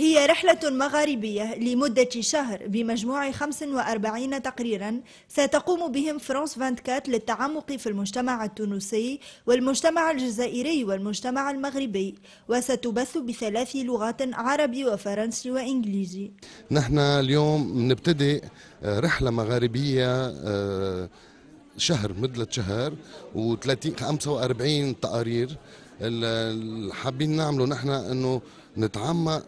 هي رحلة مغاربية لمدة شهر بمجموع 45 تقريرا. ستقوم بهم فرانس 24 للتعمق في المجتمع التونسي والمجتمع الجزائري والمجتمع المغربي وستبث بثلاث لغات عربي وفرنسي وإنجليزي. نحن اليوم نبتدئ رحلة مغاربية آه، شهر مدة شهر و30 45 تقارير. حابين نعمله نحن إنه نتعمق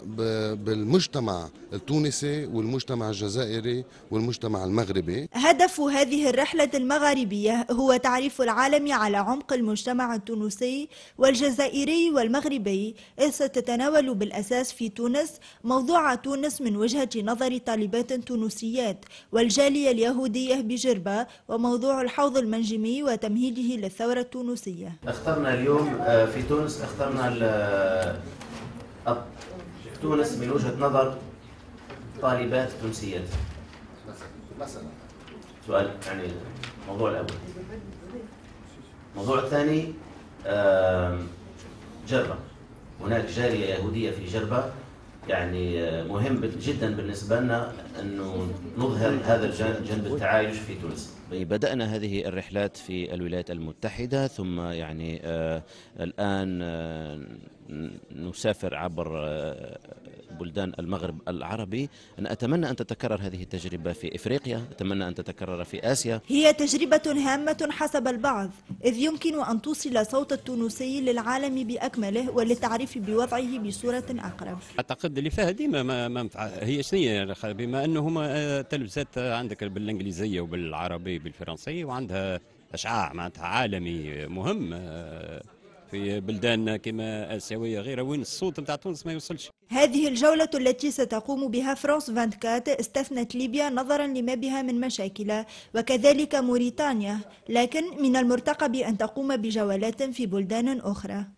بالمجتمع التونسي والمجتمع الجزائري والمجتمع المغربي. هدف هذه الرحلة المغاربية هو تعريف العالم على عمق المجتمع التونسي والجزائري والمغربي إذ ستتناول بالأساس في تونس موضوع تونس من وجهة نظر طالبات تونسيات والجالية اليهودية بجربة وموضوع الحوض المنجمي وتمهيده للثورة التونسية. اخترنا اليوم آه، في تونس اخترنا تونس من وجهة نظر طالبات تونسيات. مثلا سؤال يعني الموضوع الأول. الموضوع الثاني جربة. هناك جارية يهودية في جربة يعني مهم جدا بالنسبة لنا أنه نظهر هذا الجانب التعايش في تونس. بدأنا هذه الرحلات في الولايات المتحدة ثم يعني آه الآن آه نسافر عبر آه بلدان المغرب العربي. أنا أتمنى أن تتكرر هذه التجربة في إفريقيا أتمنى أن تتكرر في آسيا. هي تجربة هامة حسب البعض إذ يمكن أن توصل صوت التونسي للعالم بأكمله وللتعريف بوضعه بصورة أقرب. أعتقد اللي فيها ديما ما, ما هي سنية بما أنه هما تلفزات عندك بالإنجليزية وبالعربي بالفرنسي وعندها إشعاع معناتها عالمي مهم في بلدان كما آسيوية غيرها. وين الصوت نتاع تونس ما يوصلش؟ هذه الجولة التي ستقوم بها فرانس 24 استثنت ليبيا نظرا لما بها من مشاكل وكذلك موريتانيا لكن من المرتقب أن تقوم بجولات في بلدان أخرى.